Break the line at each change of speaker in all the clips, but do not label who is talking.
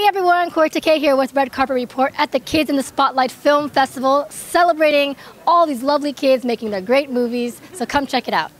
Hey everyone, Kaori Takee here with Red Carpet Report at the Kids in the Spotlight Film Festival, celebrating all these lovely kids making their great movies. So come check it out.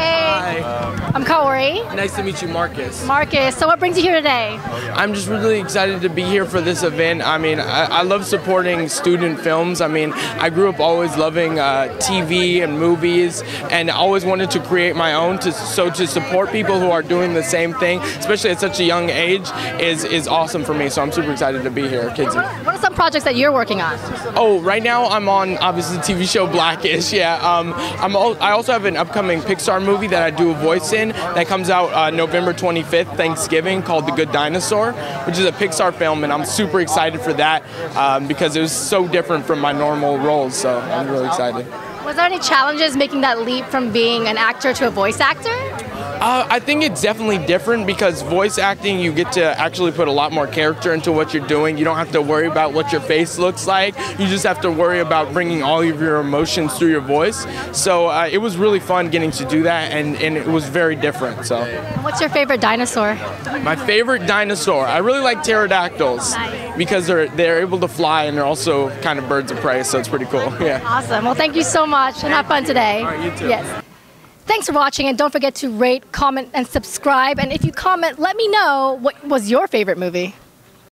Hi.
I'm Kaori.
Nice to meet you, Marcus.
Marcus, so what brings you here today?
I'm just really excited to be here for this event. I mean, I, I love supporting student films. I mean, I grew up always loving uh, TV and movies, and always wanted to create my own. To, so to support people who are doing the same thing, especially at such a young age, is is awesome for me. So I'm super excited to be here, kids.
What are some projects that you're working on?
Oh, right now I'm on obviously the TV show Blackish. Yeah, um, I'm. Al- I also have an upcoming Pixar movie that I do a voice in that comes out uh, November 25th, Thanksgiving, called The Good Dinosaur, which is a Pixar film, and I'm super excited for that um, because it was so different from my normal roles. So I'm really excited.
Was there any challenges making that leap from being an actor to a voice actor?
Uh, I think it's definitely different because voice acting, you get to actually put a lot more character into what you're doing. You don't have to worry about what your face looks like. You just have to worry about bringing all of your emotions through your voice. So uh, it was really fun getting to do that, and, and it was very different. So
What's your favorite dinosaur?
my favorite dinosaur, I really like pterodactyls because they're they're able to fly and they're also kind of birds of prey. So it's pretty cool. Yeah.
Awesome. Well, thank you so much and have fun today.
All right, you too.
Yes. Thanks for watching and don't forget to rate, comment, and subscribe. And if you comment, let me know what was your favorite movie.